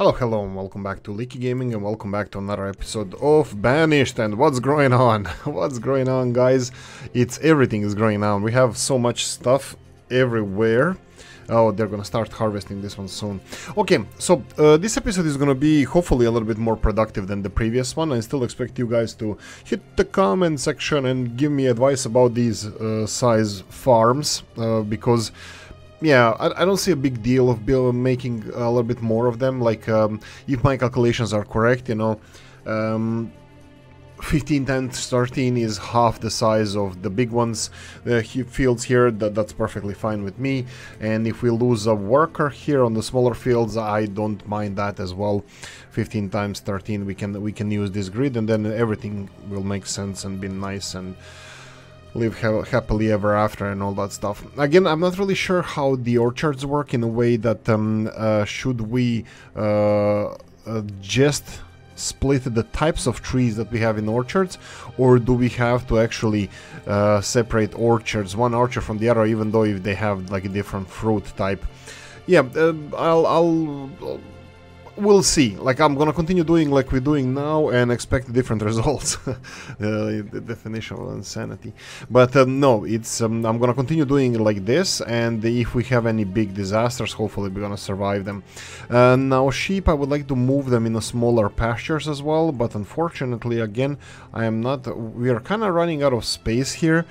Hello, hello, and welcome back to Oolykee Gaming, and welcome back to another episode of Banished. And what's going on? what's going on, guys? It's everything is going on. We have so much stuff everywhere. Oh, they're gonna start harvesting this one soon. Okay, so uh, this episode is gonna be hopefully a little bit more productive than the previous one. I still expect you guys to hit the comment section and give me advice about these uh, size farms, uh, because yeah, I, I, don't see a big deal of build, making a little bit more of them. Like, um, if my calculations are correct, you know, um, 15 times 13 is half the size of the big ones. The fields here, that, that's perfectly fine with me. And if we lose a worker here on the smaller fields, I don't mind that as well. 15 times 13, we can we can use this grid, and then everything will make sense and be nice and live ha happily ever after and all that stuff. Again, I'm not really sure how the orchards work in a way that um, uh, should we uh, uh, just split the types of trees that we have in orchards or do we have to actually uh, separate orchards one orchard from the other even though if they have like a different fruit type yeah uh, I'll, I'll we'll see. Like, I'm gonna continue doing like we're doing now and expect different results. uh, the definition of insanity. But uh, no, it's um, I'm gonna continue doing like this, and if we have any big disasters, hopefully we're gonna survive them. Uh, now, sheep, I would like to move them in a smaller pastures as well, but unfortunately, again, I am not... We are kind of running out of space here,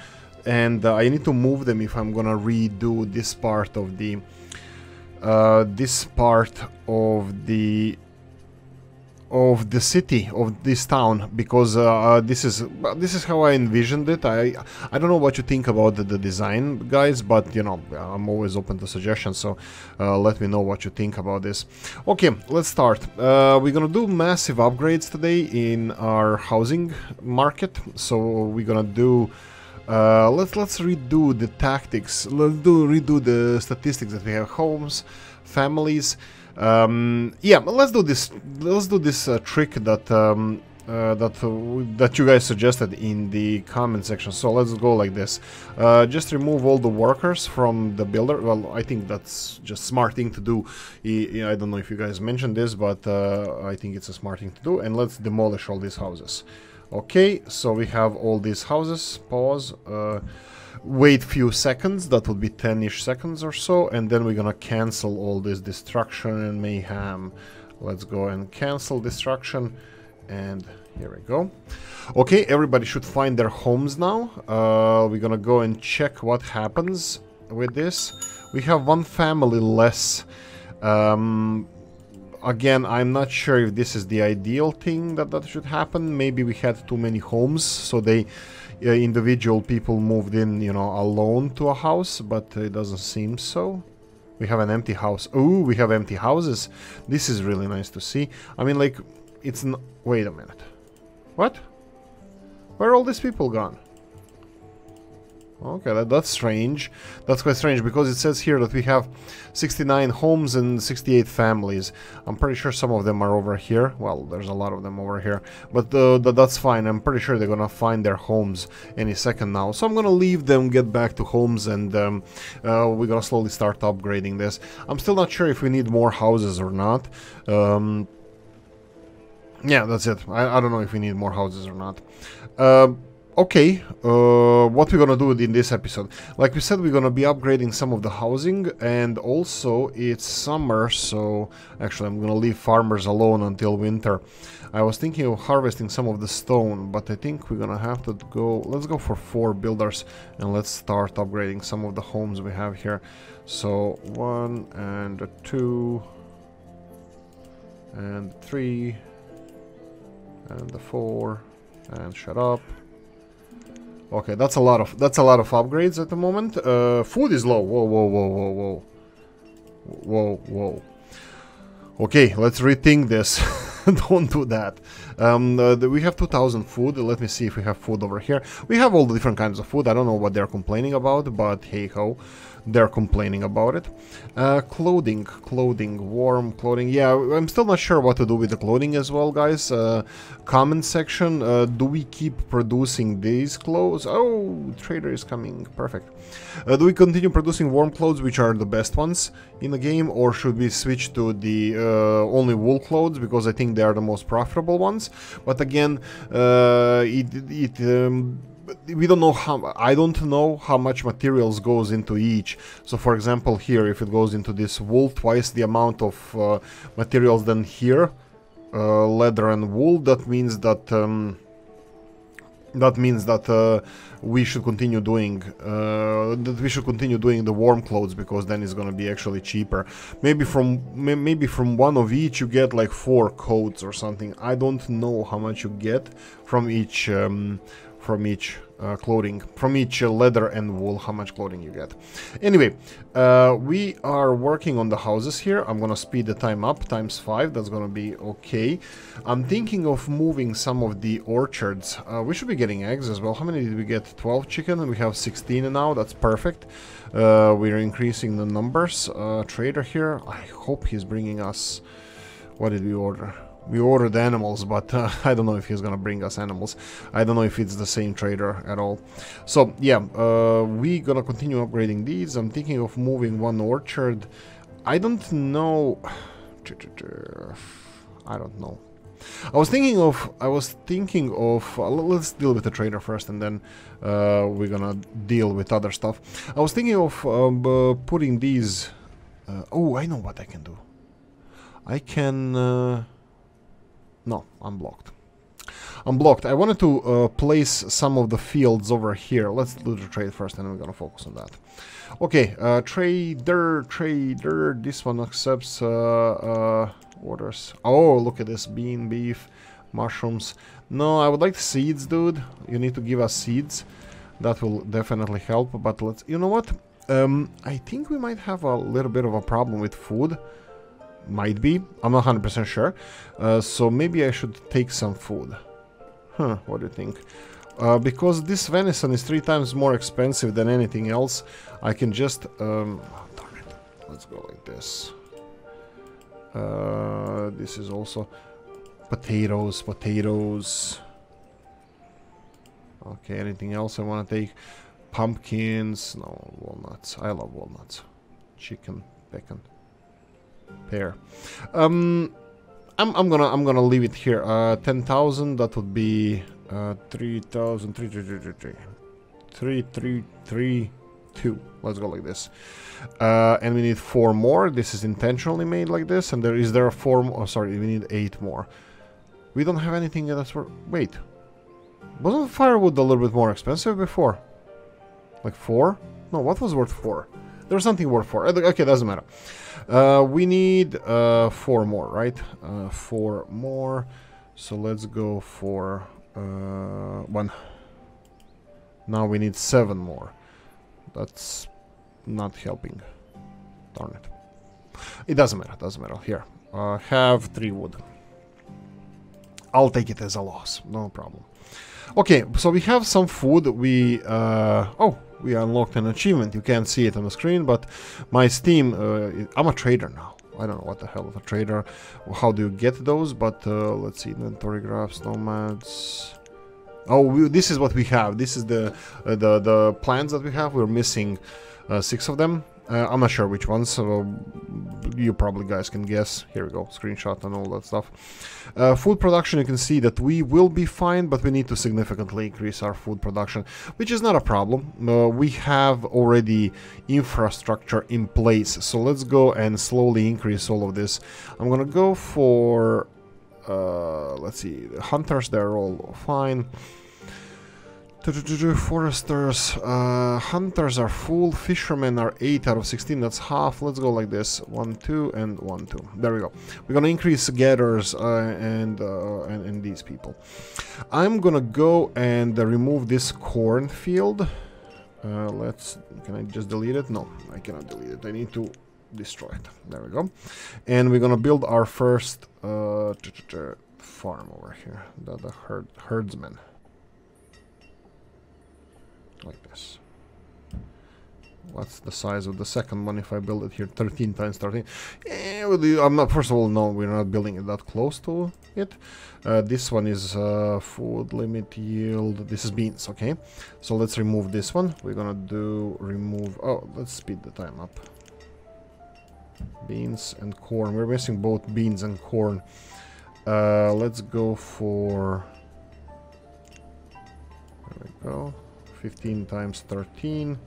and uh, I need to move them if I'm gonna redo this part of the uh, this part of the of the city of this town because uh, uh, this is this is how I envisioned it. I I don't know what you think about the, the design, guys, but you know I'm always open to suggestions. So uh, let me know what you think about this. Okay, let's start. Uh, we're gonna do massive upgrades today in our housing market. So we're gonna do uh, let's let's redo the tactics. Let's do redo the statistics that we have. Homes, families. Um, yeah, let's do this. Let's do this uh, trick that um, uh, that uh, that you guys suggested in the comment section. So let's go like this. Uh, just remove all the workers from the builder. Well, I think that's just smart thing to do. I, I don't know if you guys mentioned this, but I think it's a smart thing to do. And let's demolish all these houses. Okay, so we have all these houses. Pause. Uh, wait few seconds. That would be 10-ish seconds or so. And then we're gonna cancel all this destruction and mayhem. Let's go and cancel destruction. And here we go. Okay, everybody should find their homes now. Uh, we're gonna go and check what happens with this. We have one family less. Um, again, I'm not sure if this is the ideal thing that that should happen. Maybe we had too many homes, so they uh, individual people moved in, you know, alone to a house, but it doesn't seem so. We have an empty house. Oh, we have empty houses. This is really nice to see. I mean, like, it's... N Wait a minute. What? Where are all these people gone? Okay, that, that's strange. That's quite strange because it says here that we have 69 homes and 68 families. I'm pretty sure some of them are over here. Well, there's a lot of them over here. But uh, th that's fine. I'm pretty sure they're gonna find their homes any second now. So I'm gonna leave them get back to homes and um, uh, we're gonna slowly start upgrading this. I'm still not sure if we need more houses or not. Um, yeah, that's it. I, I, don't know if we need more houses or not. Uh, okay, uh, what we're gonna do in this episode? Like we said, we're gonna be upgrading some of the housing, and also it's summer, so actually I'm gonna leave farmers alone until winter. I was thinking of harvesting some of the stone, but I think we're gonna have to go... Let's go for four builders, and let's start upgrading some of the homes we have here. So, one, and two, and three, and the four, and shut up. Okay, that's a lot of that's a lot of upgrades at the moment. Uh, food is low. Whoa, whoa, whoa, whoa, whoa, whoa, whoa. Okay, let's rethink this. Don't do that. Um, uh, we have 2000 food. Let me see if we have food over here. We have all the different kinds of food. I don't know what they're complaining about, but hey ho. They're complaining about it. Uh, clothing, clothing, warm clothing. Yeah, I'm still not sure what to do with the clothing as well, guys. Uh, comment section, uh, do we keep producing these clothes? Oh, trader is coming, perfect. Uh, do we continue producing warm clothes, which are the best ones in the game, or should we switch to the uh, only wool clothes, because I think they are the most profitable ones? But again, uh, it, it um, we don't know how I don't know how much materials goes into each. So for example here if it goes into this wool twice the amount of uh, materials than here uh, leather and wool that means that um, that means that uh, we should continue doing uh, that we should continue doing the warm clothes because then it's gonna be actually cheaper. Maybe from maybe from one of each you get like four coats or something. I don't know how much you get from each um, from each uh, clothing, from each uh, leather and wool, how much clothing you get. Anyway, uh, we are working on the houses here. I'm gonna speed the time up, times 5, that's gonna be okay. I'm thinking of moving some of the orchards. Uh, we should be getting eggs as well. How many did we get? 12 chicken, and we have 16 now, that's perfect. Uh, we're increasing the numbers. Uh, trader here, I hope he's bringing us... What did we order? We ordered animals, but uh, I don't know if he's gonna bring us animals. I don't know if it's the same trader at all. So yeah, uh, we gonna continue upgrading these. I'm thinking of moving one orchard. I don't know. I don't know. I was thinking of. I was thinking of. Uh, let's deal with the trader first, and then uh, we're gonna deal with other stuff. I was thinking of um, uh, putting these. Uh, oh, I know what I can do. I can. No, I'm blocked. I'm blocked. I wanted to uh, place some of the fields over here. Let's do the trade first and we're gonna focus on that. Okay, uh, trader, trader, this one accepts uh, uh, orders. Oh, look at this, bean, beef, mushrooms. No, I would like seeds, dude. You need to give us seeds. That will definitely help, but let's... You know what? Um, I think we might have a little bit of a problem with food. Might be. I'm not 100% sure. Uh, so maybe I should take some food. Huh, what do you think? Uh, because this venison is three times more expensive than anything else, I can just... Um, oh. Let's go like this. Uh, this is also... Potatoes, potatoes... Okay, anything else I want to take? Pumpkins, no, walnuts. I love walnuts. Chicken, bacon pair. Um, I'm, I'm gonna I'm gonna leave it here. Uh, ten thousand. That would be uh, three thousand three three three three three three three three two. Let's go like this. Uh, and we need four more. This is intentionally made like this. And there is there a four? Oh, sorry, we need eight more. We don't have anything that's worth. Wait, wasn't firewood a little bit more expensive before? Like four? No, what was worth four? There was something worth for. Okay, doesn't matter. Uh, we need uh, four more, right? Uh, four more. So let's go for uh, one. Now we need seven more. That's not helping. Darn it. It doesn't matter, doesn't matter. Here, uh, have three wood. I'll take it as a loss, no problem. Okay, so we have some food. We, uh, oh, we unlocked an achievement. You can't see it on the screen, but my Steam, uh, I'm a trader now. I don't know what the hell of a trader. How do you get those? But uh, let's see, inventory graphs, nomads. Oh, we, this is what we have. This is the uh, the the plans that we have. We're missing uh, six of them. Uh, I'm not sure which ones, so you probably guys can guess. Here we go, screenshot and all that stuff. Uh, food production, you can see that we will be fine, but we need to significantly increase our food production, which is not a problem. Uh, we have already infrastructure in place, so let's go and slowly increase all of this. I'm gonna go for, uh, let's see, hunters, they're all fine. Foresters, uh, hunters are full, fishermen are 8 out of 16, that's half. Let's go like this, 1, 2, and 1, 2. There we go. We're gonna increase gatherers uh, and, uh, and, and, these people. I'm gonna go and remove this cornfield. Uh, let's, can I just delete it? No, I cannot delete it. I need to destroy it. There we go. And we're gonna build our first uh, farm over here, the, the herd, herdsman like this. what's the size of the second one if I build it here? 13 times 13 eh, I'm not first of all no we're not building it that close to it. Uh, this one is uh, food limit yield. This is beans okay? So let's remove this one. We're gonna do remove oh let's speed the time up. Beans and corn. We're missing both beans and corn. Uh, let's go for there we go 15 times 13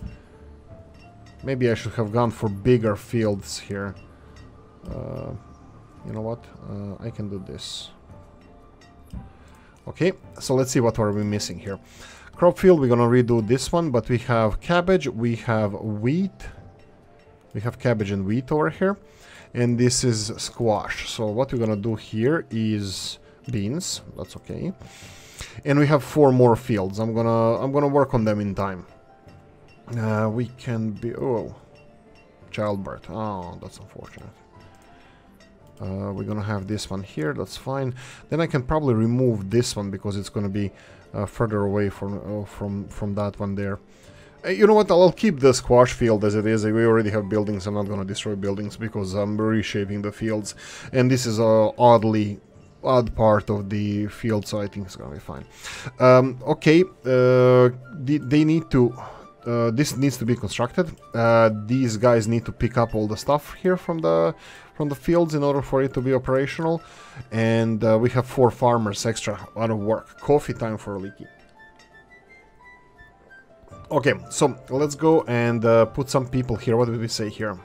maybe I should have gone for bigger fields here. Uh, you know what? Uh, I can do this. Okay so let's see what are we missing here. Crop field we're gonna redo this one but we have cabbage we have wheat. We have cabbage and wheat over here. And this is squash. So what we're gonna do here is beans. That's okay and we have four more fields. I'm gonna i'm gonna work on them in time. Uh, we can be oh childbirth. Oh that's unfortunate. Uh, we're gonna have this one here. That's fine. Then I can probably remove this one because it's gonna be uh, further away from uh, from from that one there. Uh, you know what? I'll keep the squash field as it is. We already have buildings. I'm not gonna destroy buildings because I'm reshaping the fields. And this is a oddly odd part of the field, so I think it's gonna be fine. Um, okay, uh, they, they need to... Uh, this needs to be constructed. Uh, these guys need to pick up all the stuff here from the from the fields in order for it to be operational. And uh, we have four farmers extra out of work. Coffee time for Oolykee. Okay, so let's go and uh, put some people here. What did we say here?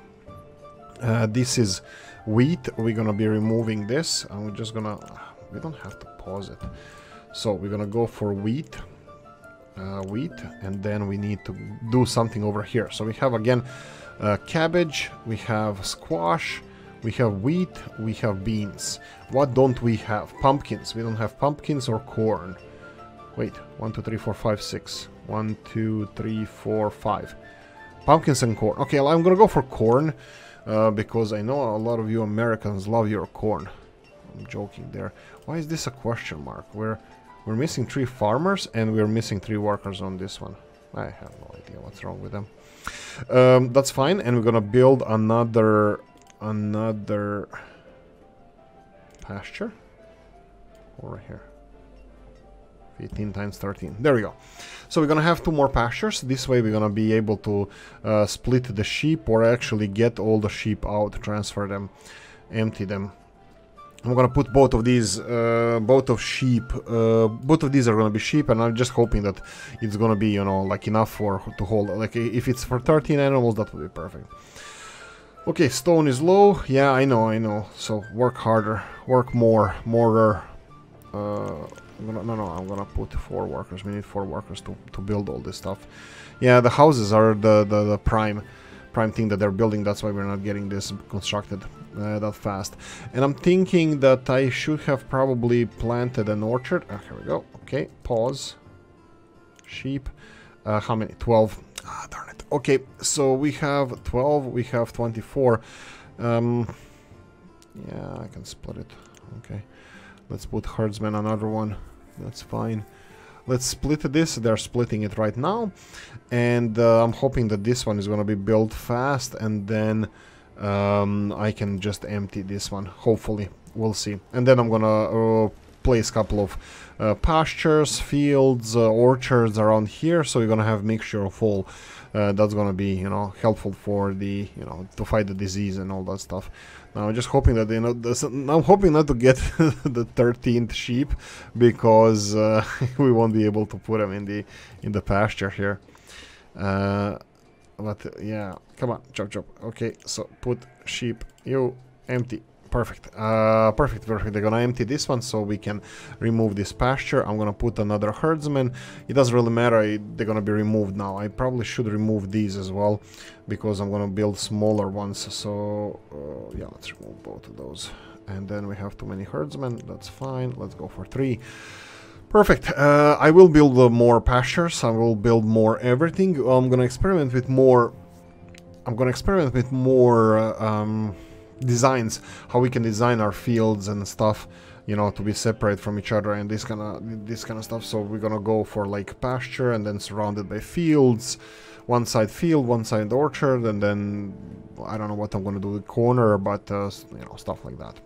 Uh, this is wheat we're gonna be removing this and we're just gonna we don't have to pause it. So we're gonna go for wheat uh, wheat and then we need to do something over here. So we have again uh, cabbage we have squash we have wheat we have beans. What don't we have? Pumpkins. We don't have pumpkins or corn. Wait one two three four five six. One two three four five. Pumpkins and corn. Okay i'm gonna go for corn uh, because I know a lot of you Americans love your corn. I'm joking there. Why is this a question mark? We're, we're missing three farmers and we're missing three workers on this one. I have no idea what's wrong with them. Um, that's fine, and we're gonna build another another pasture over here. 15 times 13. There we go. So we're gonna have two more pastures. This way we're gonna be able to uh, split the sheep or actually get all the sheep out, transfer them, empty them. I'm gonna put both of these, uh, both of sheep, uh, both of these are gonna be sheep, and I'm just hoping that it's gonna be, you know, like enough for to hold. Like if it's for 13 animals, that would be perfect. Okay, stone is low. Yeah, I know, I know. So work harder, work more, more. Uh, Gonna, no, no, I'm gonna put four workers. We need four workers to, to build all this stuff. Yeah, the houses are the, the, the prime prime thing that they're building. That's why we're not getting this constructed uh, that fast. And I'm thinking that I should have probably planted an orchard. Oh, here we go. Okay, pause. Sheep. Uh, how many? 12. Ah, darn it. Okay, so we have 12, we have 24. Um, yeah, I can split it. Okay. Let's put herdsman another one. That's fine. Let's split this. They're splitting it right now. And uh, I'm hoping that this one is going to be built fast. And then um, I can just empty this one. Hopefully. We'll see. And then I'm going to uh, place a couple of uh, pastures, fields, uh, orchards around here. So you're going to have mixture of all. Uh, that's going to be, you know, helpful for the, you know, to fight the disease and all that stuff. I'm just hoping that you know. I'm hoping not to get the 13th sheep because uh, we won't be able to put them in the in the pasture here. Uh, but yeah, come on, chop chop. Okay, so put sheep. You empty. Perfect. Uh, perfect, perfect. They're gonna empty this one so we can remove this pasture. I'm gonna put another herdsman. It doesn't really matter. They're gonna be removed now. I probably should remove these as well because I'm gonna build smaller ones. So, uh, yeah, let's remove both of those. And then we have too many herdsmen. That's fine. Let's go for three. Perfect. Uh, I will build uh, more pastures. I will build more everything. I'm gonna experiment with more... I'm gonna experiment with more... Uh, um, designs, how we can design our fields and stuff, you know, to be separate from each other and this kind of this kind of stuff. So we're gonna go for like pasture and then surrounded by fields, one side field, one side orchard, and then I don't know what I'm gonna do with corner, but uh, you know stuff like that.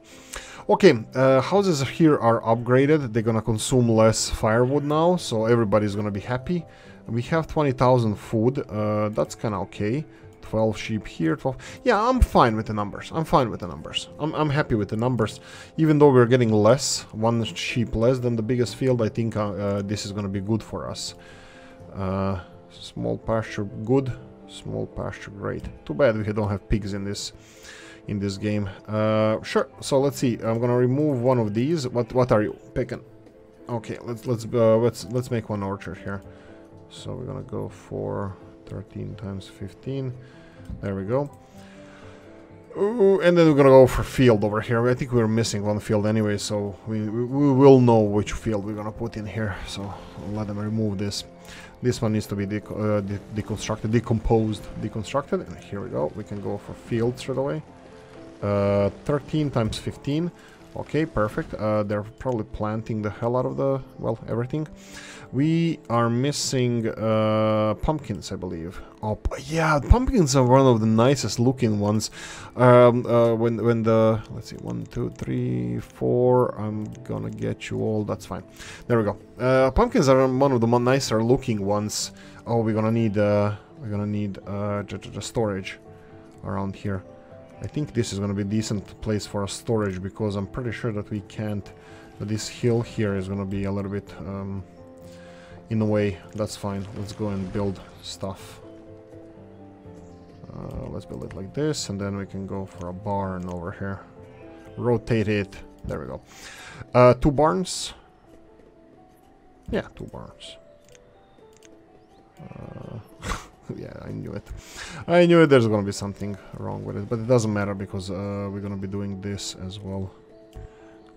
Okay, uh, houses here are upgraded. They're gonna consume less firewood now, so everybody's gonna be happy. We have 20,000 food. Uh, that's kind of okay. 12 sheep here, 12... Yeah, I'm fine with the numbers. I'm fine with the numbers. I'm, I'm happy with the numbers. Even though we're getting less, one sheep less than the biggest field, I think uh, uh, this is going to be good for us. Uh, small pasture, good. Small pasture, great. Too bad we don't have pigs in this in this game. Uh, sure. So let's see. I'm gonna remove one of these. What what are you picking? Okay, let's let's uh, let's let's make one orchard here. So we're gonna go for 13 times 15. There we go. Ooh, and then we're gonna go for field over here. I think we're missing one field anyway, so we, we, we will know which field we're gonna put in here. So I'll let them remove this. This one needs to be de uh, de deconstructed, decomposed, deconstructed. And here we go. We can go for field straight away. Uh, 13 times 15. Okay, perfect. Uh, they're probably planting the hell out of the, well, everything. We are missing uh, pumpkins, I believe. Oh, yeah, pumpkins are one of the nicest looking ones. Um, uh, when when the let's see, one, two, three, four. I'm gonna get you all. That's fine. There we go. Uh, pumpkins are one of the nicer looking ones. Oh, we're gonna need uh, we're gonna need uh, storage around here. I think this is gonna be a decent place for a storage because I'm pretty sure that we can't. That this hill here is gonna be a little bit. Um, in a way, that's fine. Let's go and build stuff. Uh, let's build it like this, and then we can go for a barn over here. Rotate it. There we go. Uh, two barns. Yeah, two barns. Uh, yeah, I knew it. I knew it. There's gonna be something wrong with it, but it doesn't matter because uh, we're gonna be doing this as well.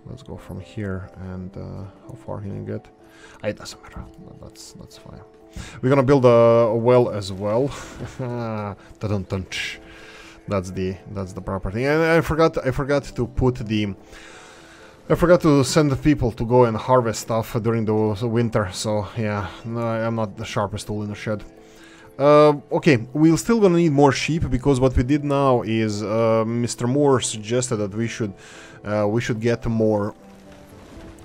Let's go from here and uh, how far can you get? It doesn't matter. That's that's fine. We're gonna build a, a well as well. that's the that's the property. And I forgot I forgot to put the I forgot to send the people to go and harvest stuff during the winter. So yeah, no, I'm not the sharpest tool in the shed. Uh, okay, we're still gonna need more sheep because what we did now is uh, Mr. Moore suggested that we should uh, we should get more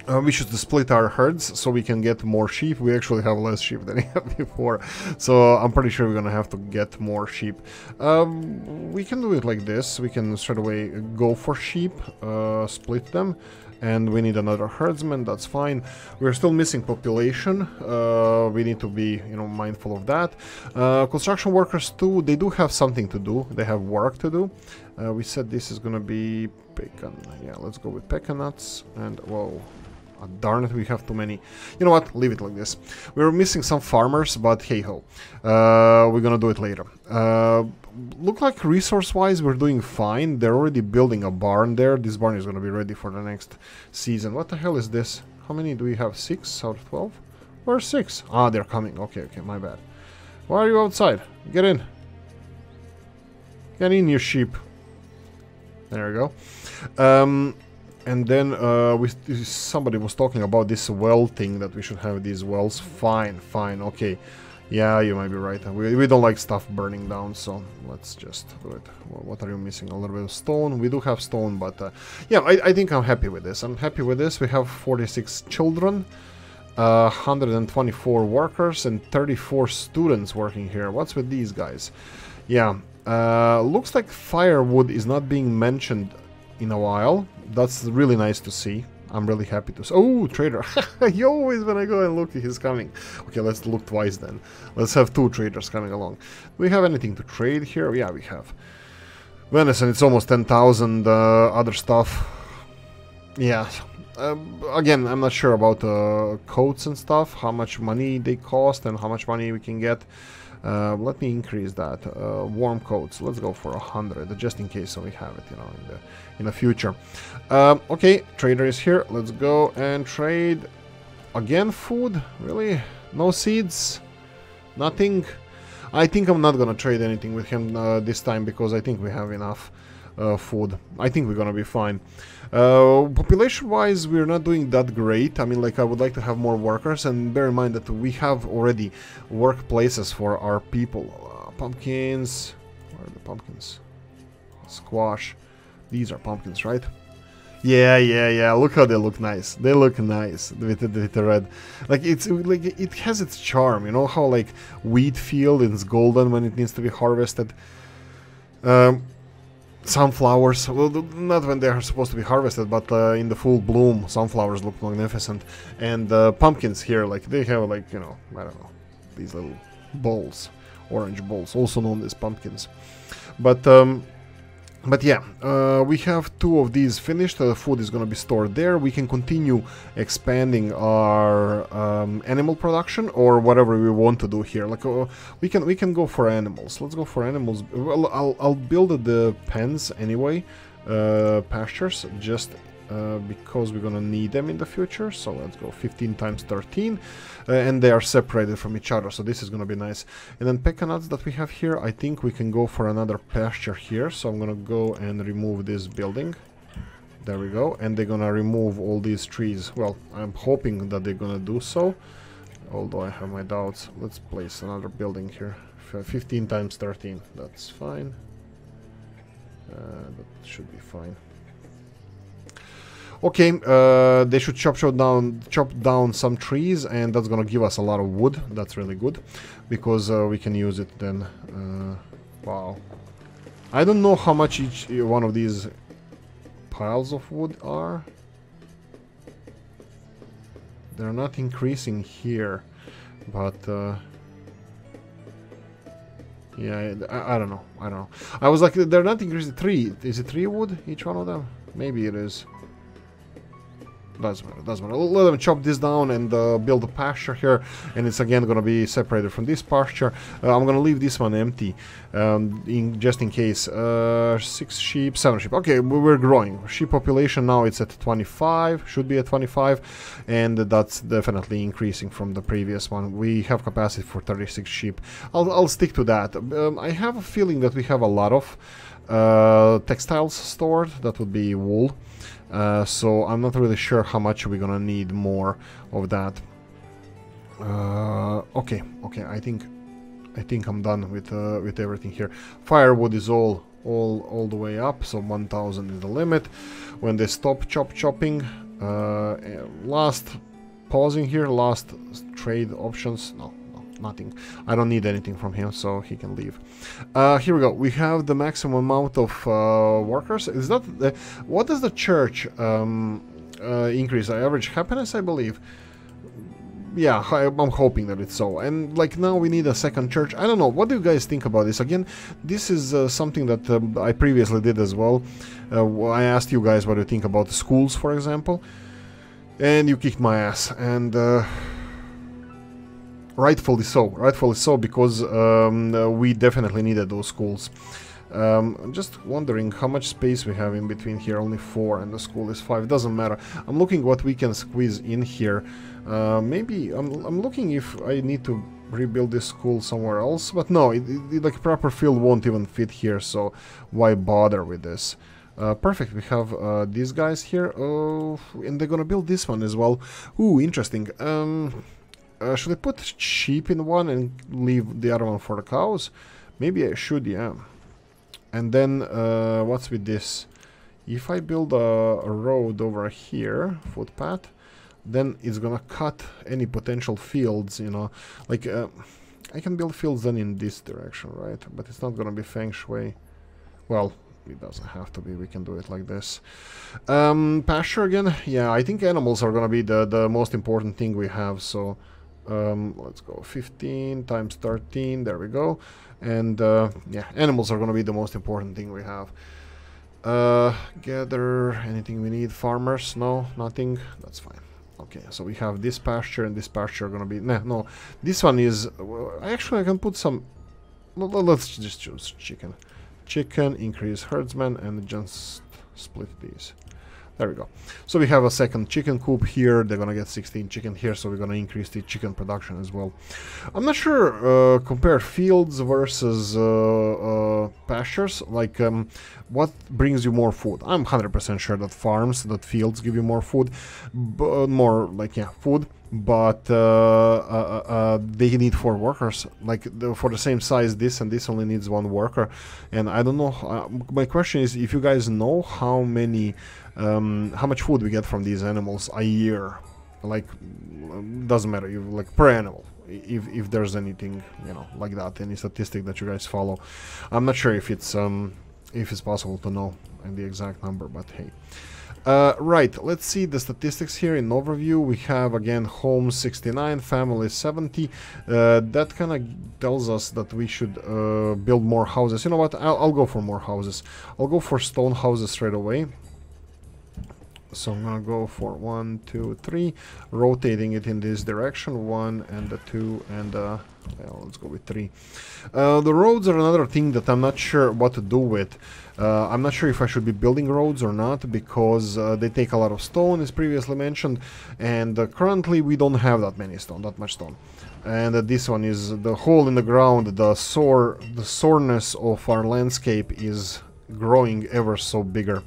uh, we should split our herds so we can get more sheep. We actually have less sheep than we had before, so I'm pretty sure we're gonna have to get more sheep. Um, we can do it like this. We can straight away go for sheep, uh, split them, and we need another herdsman, that's fine. We're still missing population, uh, we need to be, you know, mindful of that. Uh, construction workers too, they do have something to do, they have work to do. Uh, we said this is gonna be pecan, yeah, let's go with pecan nuts, and whoa, Oh, darn it, we have too many. You know what? Leave it like this. We're missing some farmers, but hey-ho. Uh, we're gonna do it later. Look like resource-wise we're doing fine. They're already building a barn there. This barn is gonna be ready for the next season. What the hell is this? How many do we have? Six out of twelve? Where's six? Ah, they're coming. Okay, okay, my bad. Why are you outside? Get in. Get in, you sheep. There we go. Um, and then uh, we, somebody was talking about this well thing, that we should have these wells. Fine, fine, okay. Yeah, you might be right. We, we don't like stuff burning down, so let's just do it. What are you missing? A little bit of stone. We do have stone, but uh, yeah, I, I, think I'm happy with this. I'm happy with this. We have 46 children, uh, 124 workers, and 34 students working here. What's with these guys? Yeah, uh, looks like firewood is not being mentioned in a while. That's really nice to see. I'm really happy to. Oh, trader. you always, when I go and look, he's coming. Okay, let's look twice then. Let's have two traders coming along. Do we have anything to trade here? Yeah, we have. Venison, it's almost 10,000. Uh, other stuff. Yeah. Uh, again, I'm not sure about uh, coats and stuff, how much money they cost and how much money we can get. Uh, let me increase that. Uh, warm coats. Let's go for a hundred, just in case so we have it, you know, in the in the future. Um, okay, trader is here. Let's go and trade again. Food, really? No seeds, nothing. I think I'm not gonna trade anything with him uh, this time because I think we have enough uh, food. I think we're gonna be fine. Uh, Population-wise, we're not doing that great. I mean, like, I would like to have more workers, and bear in mind that we have already workplaces for our people. pumpkins. Where are the pumpkins? Squash. These are pumpkins, right? Yeah, yeah, yeah. Look how they look nice. They look nice with the, with the red. Like it's like it has its charm. You know how like wheat field is golden when it needs to be harvested. Um, sunflowers, well, not when they are supposed to be harvested, but uh, in the full bloom, sunflowers look magnificent. And uh, pumpkins here, like they have like you know, I don't know, these little balls, orange balls, also known as pumpkins. But um, but yeah, uh, we have two of these finished. The food is going to be stored there. We can continue expanding our um, animal production or whatever we want to do here. Like uh, we can we can go for animals. Let's go for animals. Well, I'll I'll build the pens anyway, uh, pastures just uh, because we're gonna need them in the future. So let's go 15 times 13, uh, and they are separated from each other. So this is gonna be nice. And then pecannuts that we have here, I think we can go for another pasture here. So I'm gonna go and remove this building. There we go. And they're gonna remove all these trees. Well, I'm hoping that they're gonna do so. Although I have my doubts. Let's place another building here. 15 times 13. That's fine. Uh, that should be fine. Okay, uh, they should chop, chop down chop down some trees, and that's gonna give us a lot of wood. That's really good, because uh, we can use it then. Uh, wow, I don't know how much each one of these piles of wood are. They're not increasing here, but uh, yeah, I, I, don't know. I don't know. I was like, they're not increasing. Three. Is it three wood each one of them? Maybe it is. Doesn't matter, doesn't matter. Let them chop this down and uh, build a pasture here, and it's again gonna be separated from this pasture. Uh, I'm gonna leave this one empty, um, in, just in case. Uh, six sheep, seven sheep. Okay, we're growing. Sheep population now it's at 25, should be at 25, and that's definitely increasing from the previous one. We have capacity for 36 sheep. I'll, I'll stick to that. Um, I have a feeling that we have a lot of uh, textiles stored. That would be wool. Uh, so I'm not really sure how much we're gonna need more of that. Uh, okay, okay, I think I think I'm done with uh, with everything here. Firewood is all all all the way up, so 1000 is the limit. When they stop chop chopping, uh, last pausing here, last trade options. No, nothing. I don't need anything from him, so he can leave. Uh, here we go. We have the maximum amount of uh, workers. Is that the, what does the church um, uh, increase? Average happiness, I believe. Yeah, I, am hoping that it's so. And like now we need a second church. I don't know. What do you guys think about this? Again, this is uh, something that um, I previously did as well. Uh, I asked you guys what you think about schools, for example. And you kicked my ass. And uh, rightfully so, rightfully so, because um, we definitely needed those schools. Um, I'm just wondering how much space we have in between here, only 4 and the school is 5, doesn't matter. I'm looking what we can squeeze in here. Uh, maybe, I'm, I'm looking if I need to rebuild this school somewhere else, but no, it, it, like proper field won't even fit here, so why bother with this? Uh, perfect, we have uh, these guys here, oh, and they're gonna build this one as well. Ooh, interesting. Um, uh, should I put sheep in one and leave the other one for the cows? Maybe I should, yeah. And then, uh, what's with this? If I build a, a, road over here, footpath, then it's gonna cut any potential fields, you know. Like, uh, I can build fields then in this direction, right? But it's not gonna be feng shui. Well, it doesn't have to be, we can do it like this. Um, pasture again? Yeah, I think animals are gonna be the, the most important thing we have, so... Um, let's go 15 times 13 there we go. And uh, yeah animals are gonna be the most important thing we have. Uh, gather anything we need. Farmers no nothing. That's fine. Okay so we have this pasture and this pasture are gonna be nah, no. This one is well, actually I can put some let's just choose chicken. Chicken increase herdsman and just split these There we go. So we have a second chicken coop here. They're gonna get 16 chicken here, so we're gonna increase the chicken production as well. I'm not sure. Uh, compare fields versus uh, uh, pastures. Like, um, what brings you more food? I'm 100% sure that farms, that fields give you more food, but more like yeah, food but uh, uh, uh, they need four workers. Like the, for the same size, this and this only needs one worker. And I don't know. Uh, my question is, if you guys know how many, um, how much food we get from these animals a year, like doesn't matter, you like per animal. If, if there's anything you know like that, any statistic that you guys follow, I'm not sure if it's um, if it's possible to know the exact number, but hey. Uh, right, let's see the statistics here in overview. We have again home 69, family 70. Uh, that kind of tells us that we should uh, build more houses. You know what? I'll, I'll, go for more houses. I'll go for stone houses straight away. So I'm gonna go for one, two, three, rotating it in this direction. One and the two and uh, well, let's go with three. Uh, the roads are another thing that I'm not sure what to do with. Uh, I'm not sure if I should be building roads or not because uh, they take a lot of stone as previously mentioned and uh, currently we don't have that many stone, that much stone. And uh, this one is the hole in the ground, the sore, the soreness of our landscape is growing ever so bigger.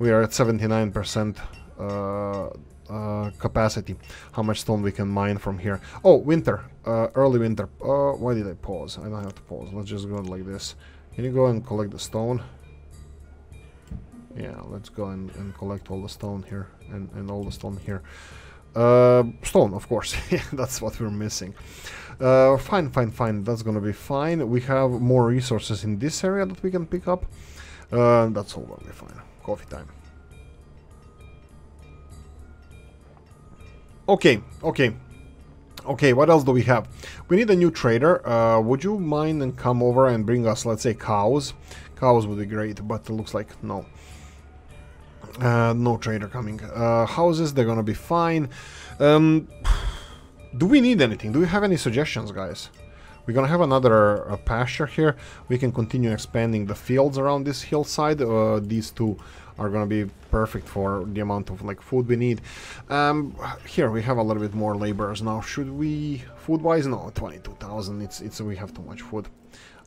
We are at 79% uh, uh, capacity, how much stone we can mine from here. Oh, winter, uh, early winter. Uh, why did I pause? I don't have to pause. Let's just go like this. Can you go and collect the stone? Yeah, let's go and, and collect all the stone here and, and all the stone here. Uh, stone, of course. that's what we're missing. Uh, fine, fine, fine. That's gonna be fine. We have more resources in this area that we can pick up. That's all gonna be fine coffee time. Okay, okay. Okay, what else do we have? We need a new trader. Uh, would you mind and come over and bring us, let's say, cows? Cows would be great, but it looks like no. Uh, no trader coming. Uh, houses, they're gonna be fine. Um, do we need anything? Do we have any suggestions, guys? We're gonna have another uh, pasture here. We can continue expanding the fields around this hillside. Uh, these two are gonna be perfect for the amount of like food we need. Um, here we have a little bit more laborers now. Should we food-wise? No, 22,000. It's it's we have too much food.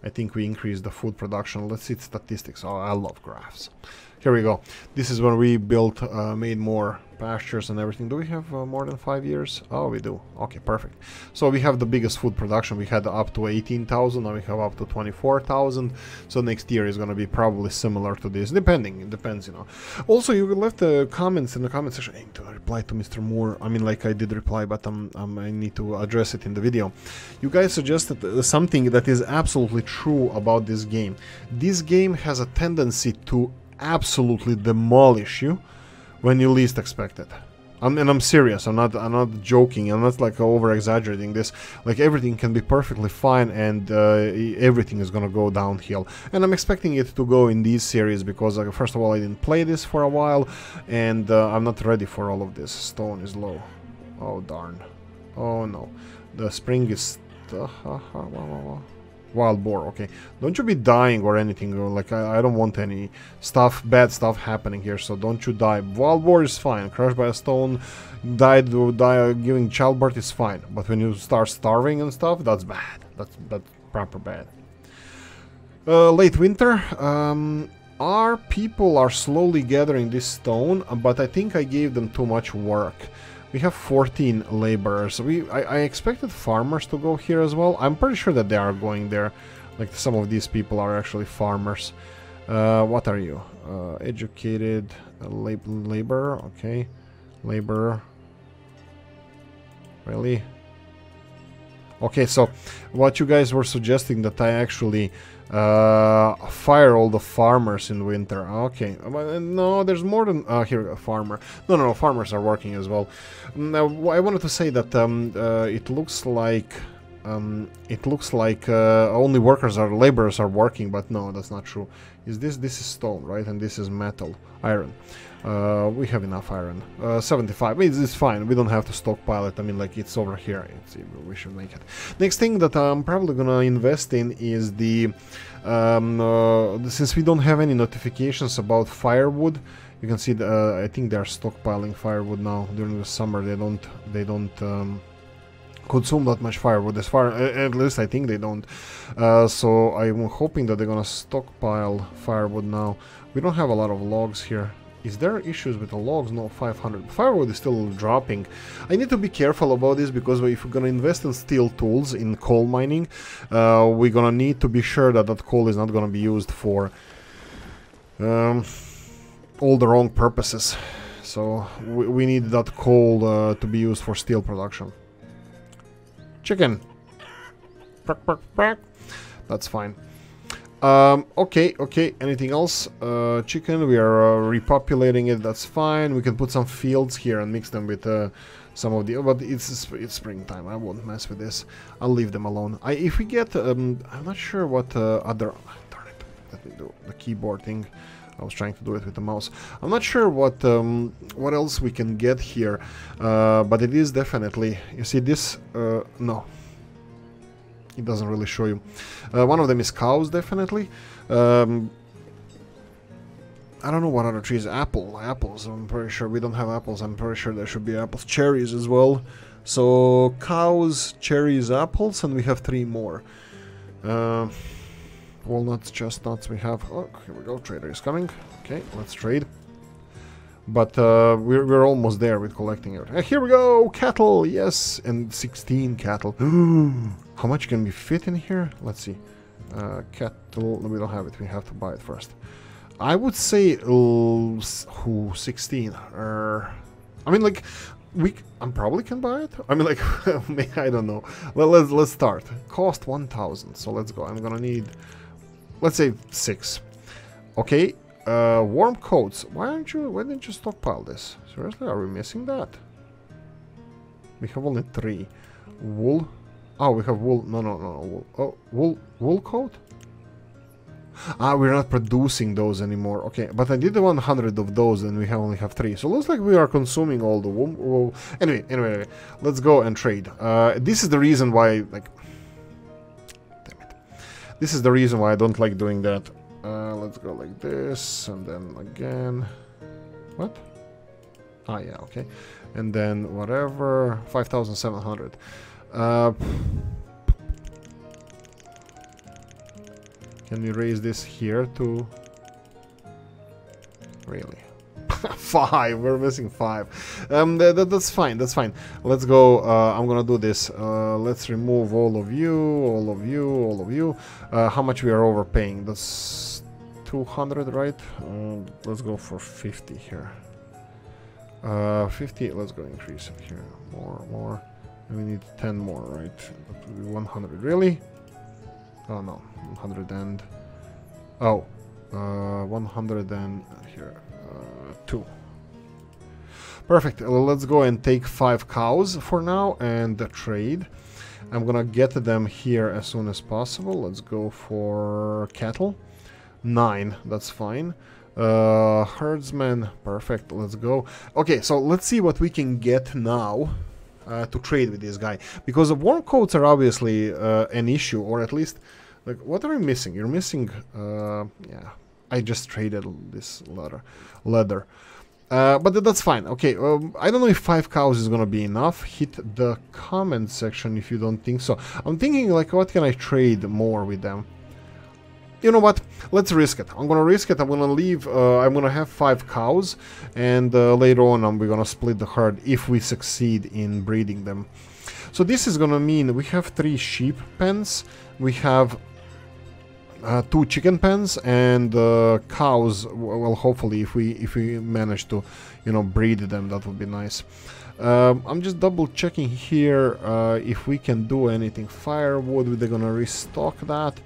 I think we increase the food production. Let's see statistics. Oh, I love graphs. Here we go. This is when we built, uh, made more pastures and everything. Do we have uh, more than five years? Oh, we do. Okay, perfect. So we have the biggest food production. We had up to 18,000, now we have up to 24,000. So next year is going to be probably similar to this, depending. It depends, you know. Also, you left the comments in the comment section. I need to reply to Mr. Moore. I mean, like I did reply, but um, um, I need to address it in the video. You guys suggested something that is absolutely true about this game. This game has a tendency to absolutely demolish you when you least expect it. I'm, and I'm serious. I'm not. I'm not joking. I'm not like over exaggerating this. Like everything can be perfectly fine, and uh, everything is gonna go downhill. And I'm expecting it to go in these series because, uh, first of all, I didn't play this for a while, and uh, I'm not ready for all of this. Stone is low. Oh darn. Oh no. The spring is. Wild boar, okay. Don't you be dying or anything, like, I, I, don't want any stuff, bad stuff happening here, so don't you die. Wild boar is fine, crushed by a stone, died, die, giving childbirth is fine, but when you start starving and stuff, that's bad. That's, that's proper bad. Uh, late winter, um, our people are slowly gathering this stone, but I think I gave them too much work. We have 14 laborers. We I, I, expected farmers to go here as well. I'm pretty sure that they are going there. Like some of these people are actually farmers. Uh, what are you? Uh, educated uh, lab labor. Okay, labor. Really? Okay, so what you guys were suggesting that I actually uh, fire all the farmers in winter. Okay, uh, no, there's more than... Uh, here, a farmer. No, no, no, farmers are working as well. Now, I wanted to say that um, uh, it looks like... Um, it looks like uh, only workers or laborers are working, but no, that's not true. Is this... This is stone, right? And this is metal, iron. Uh, we have enough iron. Uh, 75. It's, it's, fine. We don't have to stockpile it. I mean, like, it's over here. It's, we should make it. Next thing that I'm probably gonna invest in is the... Um, uh, since we don't have any notifications about firewood, You can see, the, uh, I think they're stockpiling firewood now during the summer. They don't, they don't um, consume that much firewood. As far, at least I think they don't. Uh, so I'm hoping that they're gonna stockpile firewood now. We don't have a lot of logs here. Is there issues with the logs? No, 500. Firewood is still dropping. I need to be careful about this because if we're gonna invest in steel tools in coal mining, uh, we're gonna need to be sure that that coal is not gonna be used for um, all the wrong purposes. So we, we need that coal uh, to be used for steel production. Chicken. That's fine. Um, okay, okay, anything else? Uh, chicken, we are uh, repopulating it, that's fine. We can put some fields here and mix them with uh, some of the... But it's it's springtime, I won't mess with this. I'll leave them alone. I, if we get... Um, I'm not sure what uh, other... Darn it, let me do the keyboard thing. I was trying to do it with the mouse. I'm not sure what um, what else we can get here, uh, but it is definitely... You see this? Uh, no, it doesn't really show you. Uh, one of them is cows, definitely. Um, I don't know what other trees. Apple, apples. I'm pretty sure we don't have apples. I'm pretty sure there should be apples. Cherries as well. So cows, cherries, apples, and we have three more. Uh, walnuts, chestnuts. We have. Oh, here we go. Trader is coming. Okay, let's trade. But uh, we're, we're almost there with collecting it. Uh, here we go! Cattle! Yes! And 16 cattle. How much can we fit in here? Let's see. Uh, cattle... we don't have it. We have to buy it first. I would say... Uh, who? 16. Uh, I mean, like... We, I probably can buy it. I mean, like, I don't know. Well, let's let's start. Cost 1,000. So let's go. I'm gonna need, let's say six. Okay, uh, warm coats. Why aren't you? Why didn't you stockpile this? Seriously, are we missing that? We have only three. Wool. Oh, we have wool. No, no, no, wool. Oh, wool. Wool coat. Ah, we're not producing those anymore. Okay, but I did 100 of those and we only have three. So it looks like we are consuming all the wool. Anyway, anyway, anyway, let's go and trade. Uh, this is the reason why, like. This is the reason why I don't like doing that. Uh, let's go like this, and then again. What? Ah, yeah, okay. And then whatever, 5,700. Uh, can we raise this here to... Really? Five, we're missing five. Um, th th that's fine, that's fine. Let's go, uh, I'm gonna do this. Uh, let's remove all of you, all of you, all of you. Uh, how much we are overpaying? That's 200, right? Uh, let's go for 50 here. Uh, 50, let's go increase it here. More, more. We need 10 more, right? That would be 100. Really? Oh no, 100 and... Oh, uh, 100 and... here, 2. Perfect, uh, let's go and take 5 cows for now and trade. I'm gonna get them here as soon as possible. Let's go for cattle. Nine, that's fine. Uh, herdsman, perfect, let's go. Okay, so let's see what we can get now uh, to trade with this guy. Because the warm coats are obviously uh, an issue, or at least, like, what are you missing? You're missing, uh, yeah, I just traded this leather. leather. Uh, but that's fine. Okay, um, I don't know if five cows is gonna be enough. Hit the comment section if you don't think so. I'm thinking like, what can I trade more with them? you know what? Let's risk it. I'm gonna risk it. I'm gonna leave. Uh, I'm gonna have five cows, and uh, later on, um, we're gonna split the herd if we succeed in breeding them. So this is gonna mean we have three sheep pens. We have uh, two chicken pens and uh, cows. Well, hopefully, if we if we manage to, you know, breed them, that would be nice. Um, I'm just double checking here uh, if we can do anything. Firewood, they're gonna restock that.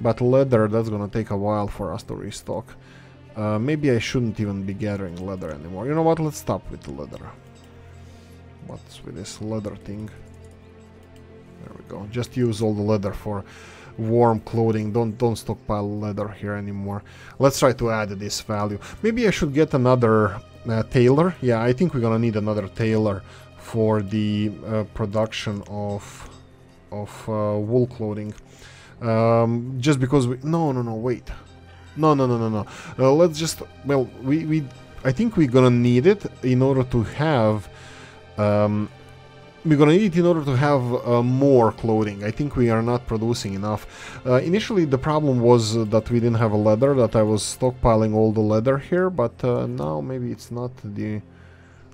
But leather, that's gonna take a while for us to restock. Uh, maybe I shouldn't even be gathering leather anymore. You know what, let's stop with the leather. What's with this leather thing? There we go. Just use all the leather for warm clothing. Don't don't stockpile leather here anymore. Let's try to add this value. Maybe I should get another uh, tailor. Yeah, I think we're gonna need another tailor for the uh, production of of uh, wool clothing. Um, just because we... No, no, no, wait. No, no, no, no, no. Uh, let's just... Well, we, we... I think we're gonna need it in order to have um, we're gonna need it in order to have uh, more clothing. I think we are not producing enough. Uh, initially the problem was that we didn't have a leather, that I was stockpiling all the leather here, but uh, now maybe it's not the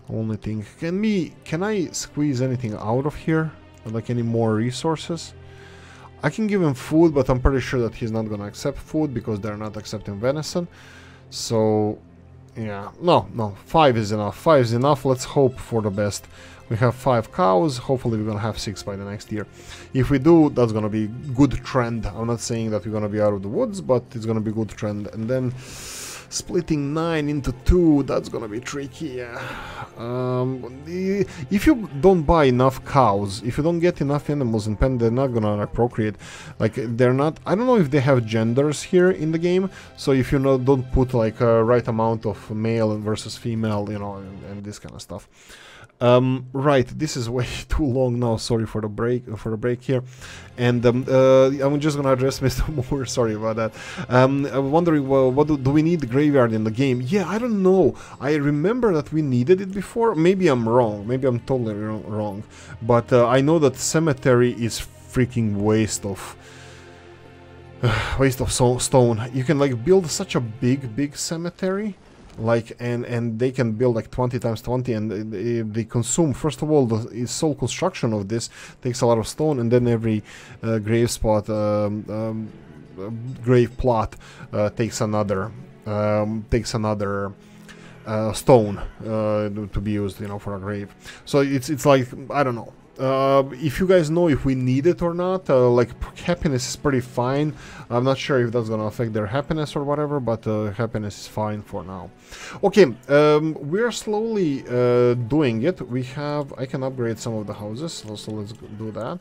only thing. Can me can I squeeze anything out of here? Like any more resources? I can give him food, but I'm pretty sure that he's not gonna accept food because they're not accepting venison. So yeah, no, no, five is enough. Five is enough. Let's hope for the best. We have five cows. Hopefully, we're gonna have six by the next year. If we do, that's gonna be good trend. I'm not saying that we're gonna be out of the woods, but it's gonna be good trend. And then splitting nine into two, that's gonna be tricky. Yeah. Um, if you don't buy enough cows, if you don't get enough animals in pen, they're not gonna procreate. Like they're not. I don't know if they have genders here in the game. So if you know, don't put like a right amount of male versus female, you know, and, and this kind of stuff. Um, right, this is way too long now. Sorry for the break for the break here, and um, uh, I'm just gonna address Mr. Moore. Sorry about that. Um, I'm wondering, well, what do, do, we need the graveyard in the game? Yeah, I don't know. I remember that we needed it before. Maybe I'm wrong. Maybe I'm totally wrong. But uh, I know that cemetery is freaking waste of. waste of so stone. You can like build such a big, big cemetery like and and they can build like 20 times 20 and they, they consume first of all the sole construction of this takes a lot of stone and then every uh, grave spot um, um, grave plot uh, takes another um, takes another uh, stone uh, to be used you know for a grave. So it's it's like I don't know uh, if you guys know if we need it or not, uh, like happiness is pretty fine. I'm not sure if that's gonna affect their happiness or whatever, but uh, happiness is fine for now. Okay, um, we're slowly uh, doing it. We have, I can upgrade some of the houses, so, let's do that.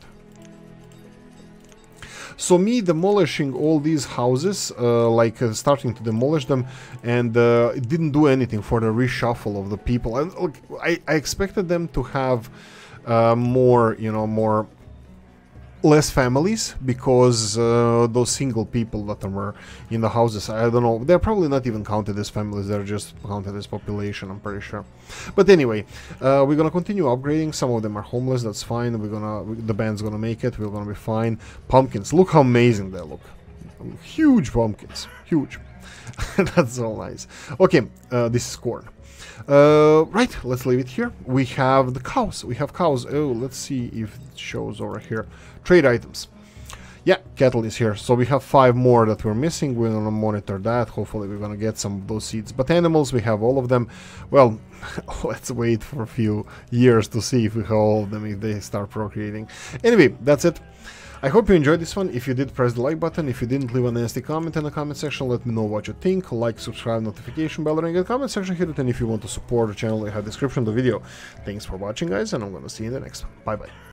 So me demolishing all these houses, uh, like uh, starting to demolish them, and uh, it didn't do anything for the reshuffle of the people. And look, I, I expected them to have uh, more, you know, more less families because uh, those single people that were in the houses I don't know they're probably not even counted as families they're just counted as population I'm pretty sure. But anyway uh, we're gonna continue upgrading. Some of them are homeless that's fine. We're gonna the band's gonna make it we're gonna be fine. Pumpkins look how amazing they look. Huge pumpkins huge. That's so nice. Okay uh, this is corn uh, right, let's leave it here. We have the cows. We have cows. Oh, let's see if it shows over here. Trade items. Yeah, cattle is here. So we have five more that we're missing. We're gonna monitor that. Hopefully we're gonna get some of those seeds. But animals, we have all of them. Well, let's wait for a few years to see if we have all of them, if they start procreating. Anyway, that's it. I hope you enjoyed this one. If you did, press the like button. If you didn't, leave a nasty comment in the comment section. Let me know what you think. Like, subscribe, notification bell, ring, and comment section. Hit it. And if you want to support the channel, I have description of the video. Thanks for watching, guys, and I'm gonna see you in the next one. Bye bye.